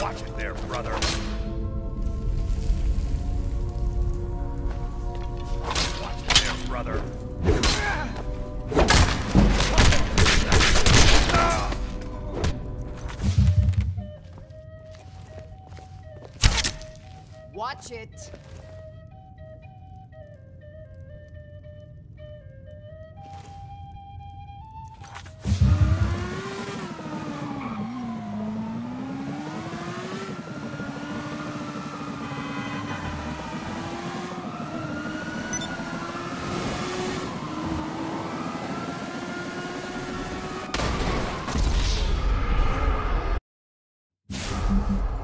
Watch it there, brother. Watch it there, brother. Watch it. Mm-hmm.